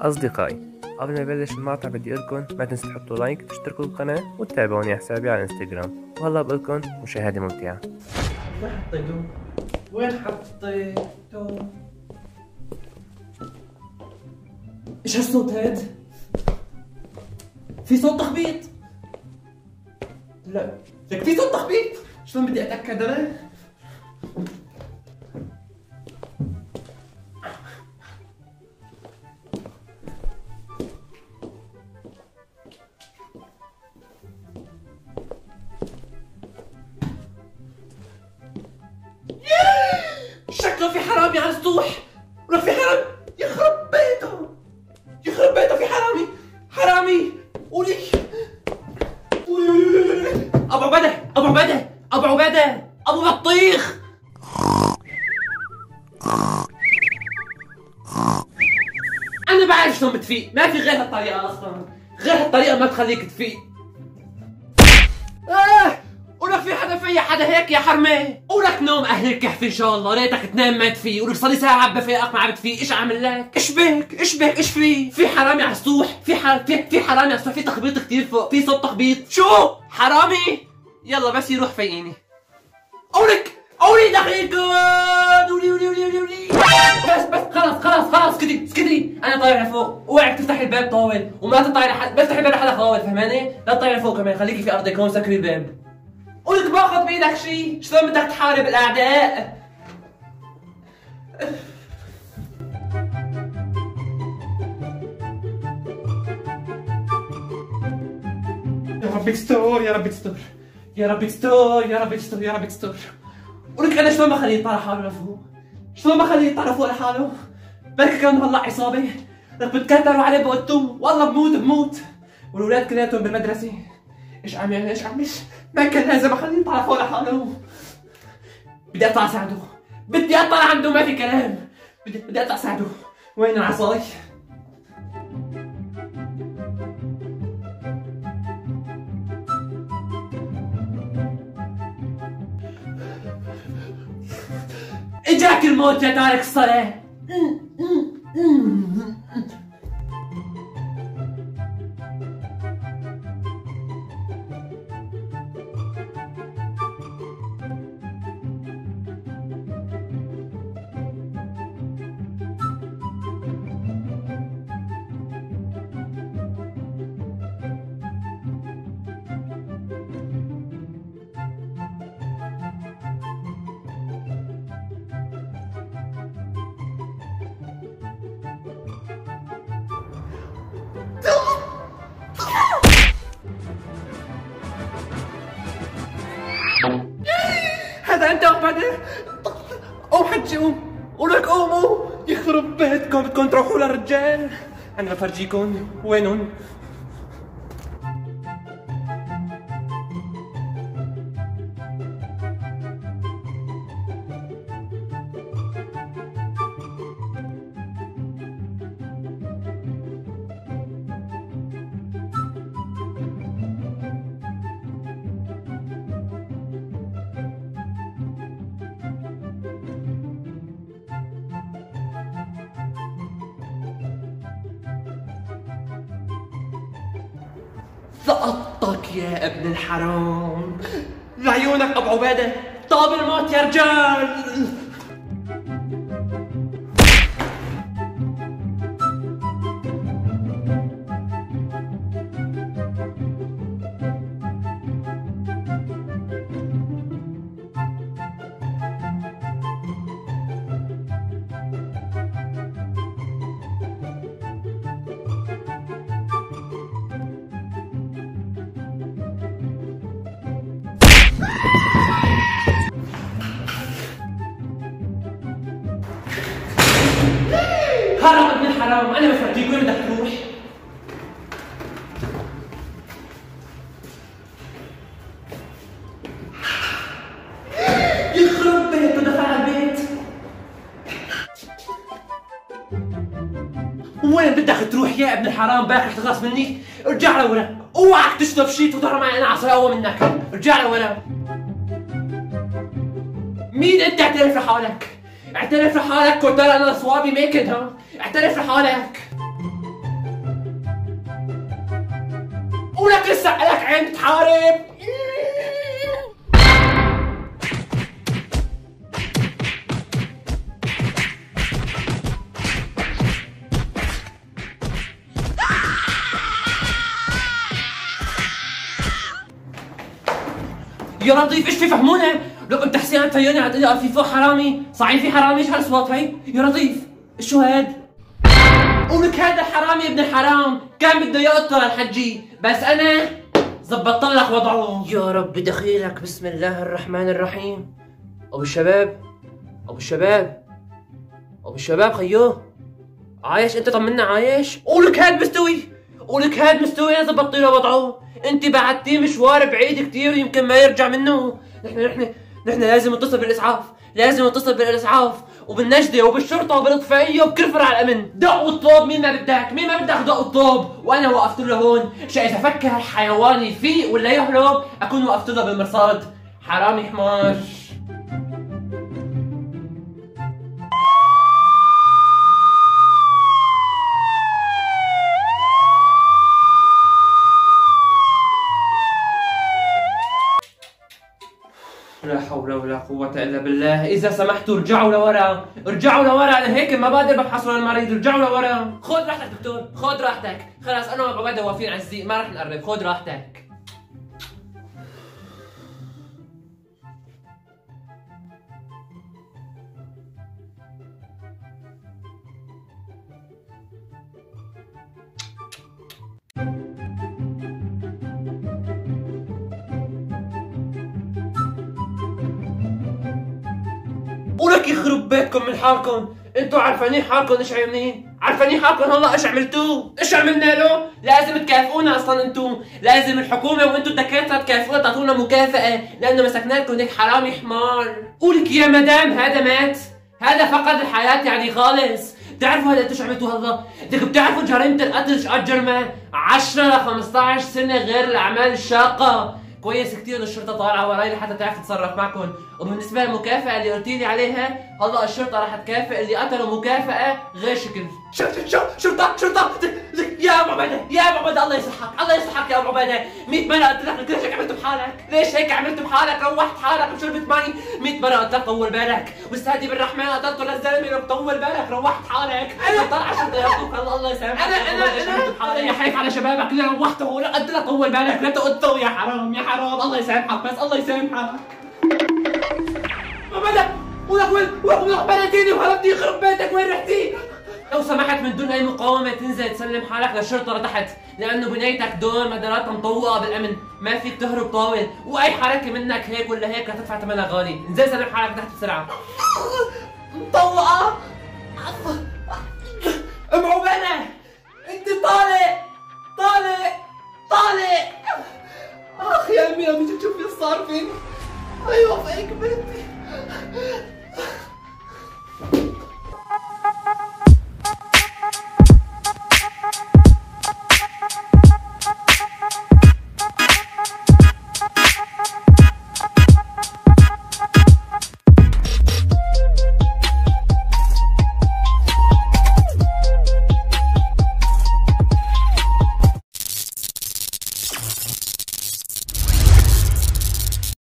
أصدقائي قبل ما نبلش المقطع بدي أقولكم ما تنسوا تحطوا لايك تشتركوا بالقناة وتتابعوني حسابي على الإنستغرام وهلا بقولكم مشاهدة ممتعة وين حطيته؟ وين حطيته؟ إيش هالصوت هاد؟ في صوت تخبيط لا لك في صوت تخبيط شلون بدي أتأكد أنا؟ السطوح ولك في حرامي؟ يخرب بيته. يخرب بيته في حرامي. حرامي. قولي. أبو عبده أبو عبده أبو عبده أبو بطيخ. أنا بعرف شلون بتفيق. ما في غير هالطريقة أصلا. غير هالطريقة ما بتخليك تفيق. آه! في حدا هيك يا حرمة؟ ولك نوم أهل الكهف إن شاء الله ريتك تنام ما تفيق ولك صار لي ساعة عم بفيقك ما عم بتفيق إيش أعمل لك؟ إيش بك؟ إيش بك؟ إيش في؟ في حرامي على السطوح في ح... في في حرامي على السطوح في تخبيط كثير فوق في صوت تخبيط. شو؟ حرامي؟ يلا بس يروح فيقيني ولك أولي دقيقة! اولي اولي اولي اولي بس بس خلص خلص خلص اسكتي اسكتي أنا طالع لفوق اوعك تفتحي الباب طاول وما تطلعي لحد بس تفتحي الباب لحدا طاول فهماني؟ لا تطلعي لفوق كمان خليكي في أرضك هون سكري الباب. قولك باخذ بإيدك شيء. شلون بدك تحارب الأعداء؟ يا ربي استر يا ربي استر يا ربي استر يا ربي استر يا ربي استر ولك أنا شلون ما خليه يطلع حاله لفوق؟ شلون ما خليه يطلع فوق لحاله بركي كان والله عصابة. لك بتكتروا عليه بوقتهم. والله بموت بموت. والأولاد كلياتهم بالمدرسة. إيش عم يعمل إيش عم إيش ما كان لازم اخليه يطلع فوق لحاله بدي أطلع اساعده بدي أطلع عنده ما في كلام. بدي بدي أطلع اساعده وين العصاي؟ إجاك الموت يا تارك الصلاة. هذا أنت قوم حجي قوم ولك قوموا يخرب بيتكم بدكم تروحوا للرجال. أنا بفرجيكم وينهم؟ سقطتك يا ابن الحرام. لعيونك ابو عباده طاب الموت يا رجال. حرام ابن الحرام أنا وين بدك تروح يخرب البيت وين بدك تروح يا ابن الحرام؟ باكر تخلص مني. ارجع لورا. اوعك تشطف شيء وتضرب معي أنا عصاي أقوى منك. ارجع لورا. مين انت اعترف لحالك؟ اعترف لحالك كنت أنا صوابي ميكد ها اعترف لحالك. ولك لسه لك عين تحارب. يا رضيف إيش في فهمونا لو انت حسين فيوني عم تقول في فوق حرامي، صحيح في حرامي إيش هالأصوات هي؟ يا لطيف. شو هاد؟ قولك هذا حرامي ابن الحرام، كان بده يقتل الحجي، بس أنا زبطت لك وضعه. يا رب دخيلك. بسم الله الرحمن الرحيم. أبو الشباب. أبو الشباب. أبو الشباب خيو. عايش؟ أنت طمنا عايش؟ قولك هاد مستوي. قولك هاد مستوي. أنا زبطت له وضعه. أنت بعدتيه مشوار بعيد كثير ويمكن ما يرجع منه. نحن نحن نحن لازم نتصل بالإسعاف لازم نتصل بالإسعاف وبالنجدة وبالشرطة وبالاطفائية وبكرفر على الأمن. دق وطلب مين ما بدك؟ مين ما بدك دق وطلب وأنا وقفت له هون. إذا فكر حيواني يفيق ولا يهرب أكون وقفت له بالمرصاد حرامي حمار. لا حول ولا قوة إلا بالله، إذا سمحتوا ارجعوا لورا، ارجعوا لورا. أنا هيك ما بقدر ببحث عن المريض، ارجعوا لورا، خذ راحتك دكتور، خذ راحتك، خلاص أنا وأبو عبيدة واقفين على الزيق، ما رح نقرب، خذ راحتك. ولك يخرب بيتكم من حالكم. أنتوا عارفانين حالكم إيش عاملين عارفانين حالكم هلا إيش عملتوه؟ إيش عملنا له؟ لازم تكافئونا أصلا أنتوا لازم الحكومة وانتوا الدكاترة تكافئونا تعطونا مكافأة لأنه مسكنا لكم هيك حرامي حمار قولك يا مدام هذا مات. هذا فقد الحياة يعني خالص. بتعرفوا هذا إيش عملتوا هلا؟ بدك بتعرفوا جريمة القتل إيش جرمة؟ 10 ل 15 سنة غير الأعمال الشاقة، كويس كثير الشرطة طالعة وراي لحتى تعرف تتصرف معكم، وبالنسبة للمكافأة اللي قلتي لي عليها، هلا الشرطة رح تكافئ اللي قتلوا مكافأة غير شكل. شرطة شرطة يا ابو عبيدة يا ابو عبيدة الله يصحك الله يصحك يا ابو عبيدة 100 مرة قلت لك ليش هيك عملت بحالك؟ ليش هيك عملت بحالك؟ روحت حالك وشربت مي 100 مرة قلت لك طول بالك واستهدي بالرحمن قتلته للزلمة لو طول بالك روحت حالك أنا طلع ياخذوك الله الله يسامحك أنا أنا أنا يا حيك على شبابك لا روحته ولا قلت لك طول بالك لا تقطه يا حرام يا حرام الله يسامحك بس الله يسامحك ماما ولك وين ولك بلديني وهربتي يخرب بيتك وين رحتي؟ لو سمحت من دون أي مقاومة تنزل تسلم حالك للشرطة لتحت لأنه بنيتك دون مداراتها مطوقه بالأمن. ما فيك تهرب طاول وأي حركة منك هيك ولا هيك رح تدفع ثمنها غالي. انزل سلم حالك تحت بسرعة. مطوقه ام عبالة انت طالق. طالق. طالق. أخ يا أمي لما جيت تشوفي صار فيني. أيوه فيك بنتي.